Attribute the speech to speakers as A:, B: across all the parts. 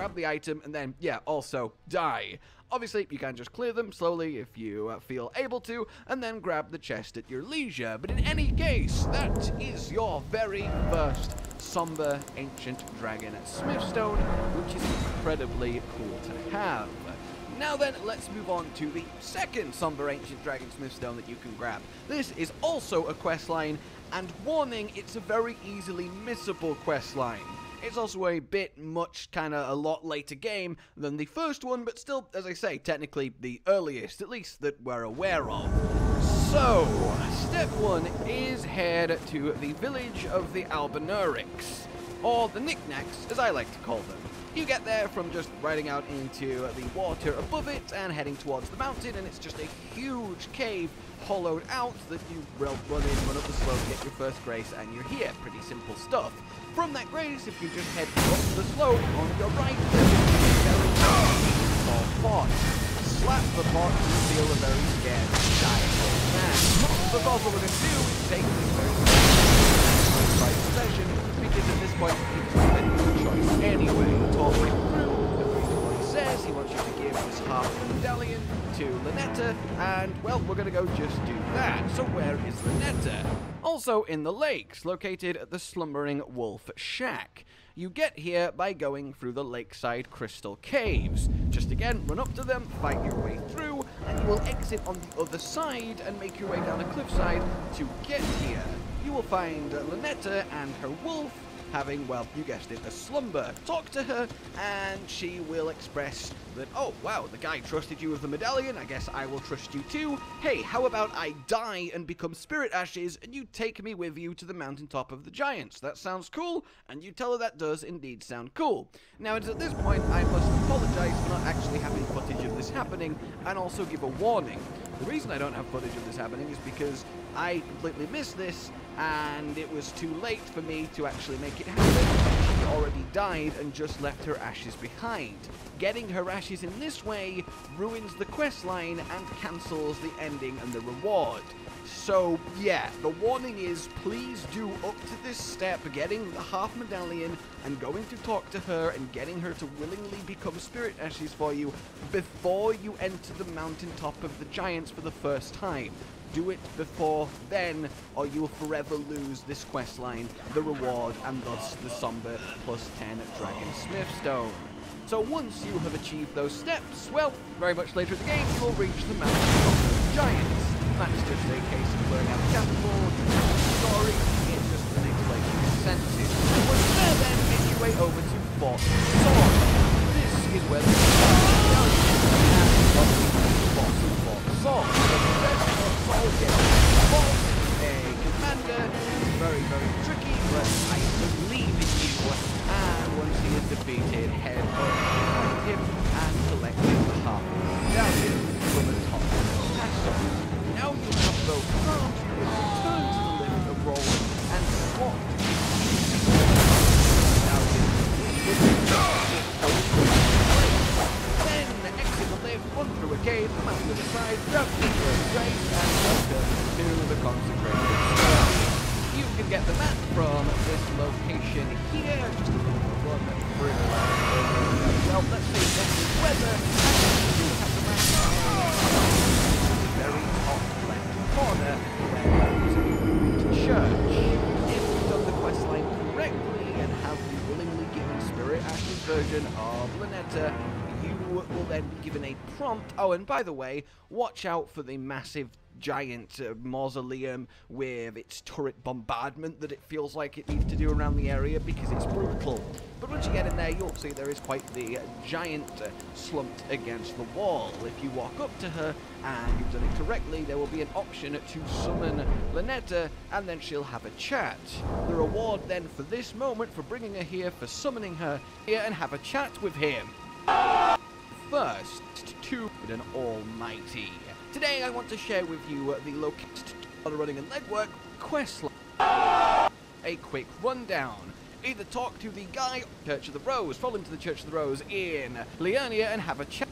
A: grab the item, and then, yeah, also die. Obviously, you can just clear them slowly if you uh, feel able to, and then grab the chest at your leisure. But in any case, that is your very first somber ancient dragon smithstone, which is incredibly cool to have. Now then, let's move on to the second Somber Ancient Dragon Smithstone that you can grab. This is also a quest line, and warning, it's a very easily missable quest line. It's also a bit much, kind of a lot later game than the first one, but still, as I say, technically the earliest, at least that we're aware of. So, step one is head to the village of the Albinaurics, or the Knickknacks, as I like to call them. You get there from just riding out into the water above it and heading towards the mountain, and it's just a huge cave hollowed out that you run in, run up the slope, get your first grace, and you're here. Pretty simple stuff. From that grace, if you just head up the slope on your right, very small. Slap the you feel a very scared, old man. But all we're going to do is take this very possession, because at this point, it's a choice anyway. Talking through, the priest he says he wants you to give this half the medallion to Latenna, and, well, we're gonna go just do that. So where is Latenna? Also in the lakes, located at the Slumbering Wolf Shack. You get here by going through the lakeside crystal caves. Just again, run up to them, fight your way through, and you will exit on the other side and make your way down a cliffside to get here you will find Latenna and her wolf having, well, you guessed it, a slumber. Talk to her, and she will express that, oh, wow, the guy trusted you with the medallion, I guess I will trust you too. Hey, how about I die and become spirit ashes, and you take me with you to the mountaintop of the giants? That sounds cool, and you tell her that does indeed sound cool. Now, it's at this point I must apologize for not actually having footage of this happening, and also give a warning. The reason I don't have footage of this happening is because I completely missed this, and it was too late for me to actually make it happen. She already died and just left her ashes behind. Getting her ashes in this way ruins the quest line and cancels the ending and the reward. So, yeah, the warning is please do up to this step, getting the half medallion and going to talk to her and getting her to willingly become spirit ashes for you before you enter the mountaintop of the giants for the first time. Do it before then, or you will forever lose this quest line, the reward, and thus the Somber plus 10 Dragon Smithstone. So once you have achieved those steps, well, very much later in the game, you will reach the Mountain of the Giants. That's just case of blurring out the capital, the story, it's just place you sent to. Once there then, make your way over to Fort Sword. This is where the side, and to the consecrated stone. You can get the map from this location here, just a little run through well, let's see what the very corner, where church. If you've the correctly and have the willingly given Spirit version of Latenna, will then be given a prompt. Oh, and by the way, watch out for the massive giant uh, mausoleum with its turret bombardment that it feels like it needs to do around the area because it's brutal. But once you get in there, you'll see there is quite the uh, giant uh, slumped against the wall. If you walk up to her and you've done it correctly, there will be an option to summon Latenna and then she'll have a chat. The reward then for this moment, for bringing her here, for summoning her here and have a chat with him first to an almighty. Today I want to share with you the location of the running and legwork quest. A quick rundown. Either talk to the guy Church of the Rose, fall into the Church of the Rose in Liurnia and have a chat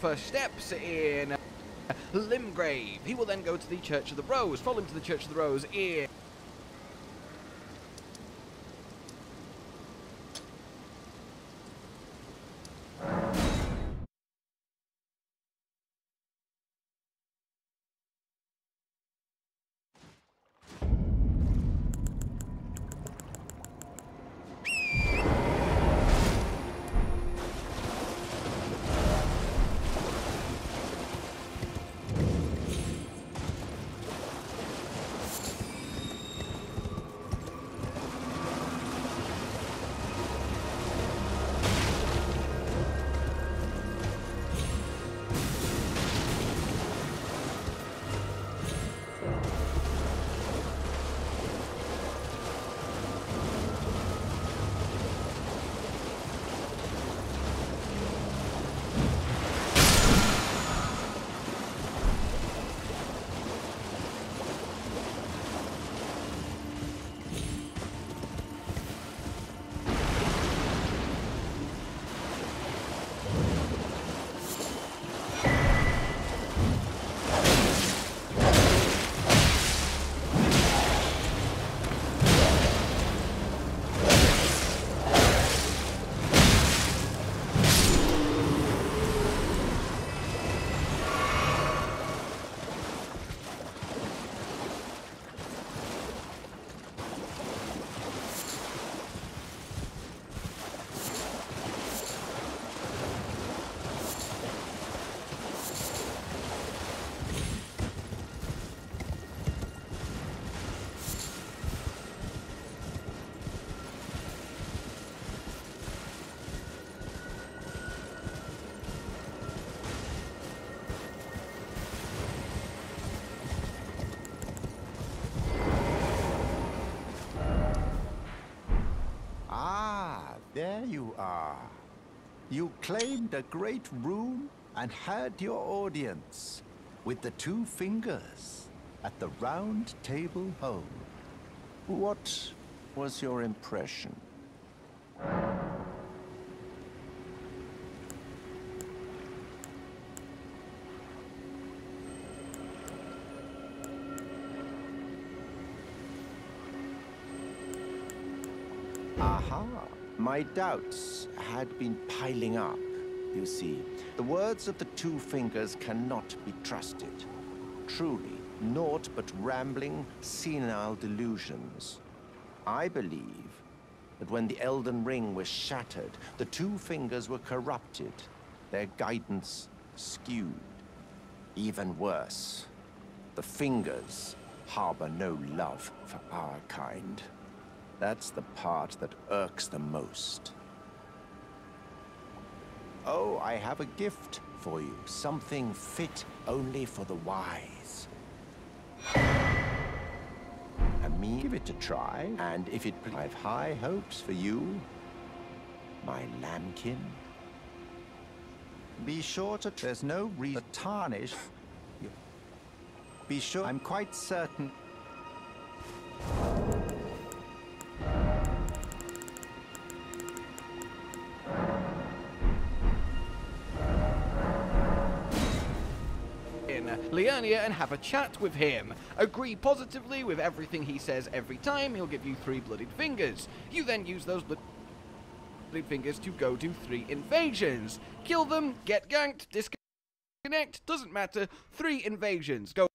A: first steps in uh, Limgrave. He will then go to the Church of the Rose. Follow him to the Church of the Rose in
B: You claimed a Great Rune and had your audience with the two fingers at the round table home. What was your impression? Aha! My doubts had been piling up, you see. The words of the two fingers cannot be trusted. Truly, naught but rambling, senile delusions. I believe that when the Elden Ring was shattered, the two fingers were corrupted, their guidance skewed. Even worse, the fingers harbor no love for our kind. That's the part that irks the most. Oh, I have a gift for you. Something fit only for the wise. Give it a try, and if it... I've high hopes for you, my lambkin. Be sure to... There's no reason to tarnish. Be sure... I'm quite certain...
A: and have a chat with him. Agree positively with everything he says every time, he'll give you three blooded fingers. You then use those blooded fingers to go do three invasions. Kill them, get ganked, disconnect, doesn't matter. Three invasions. Go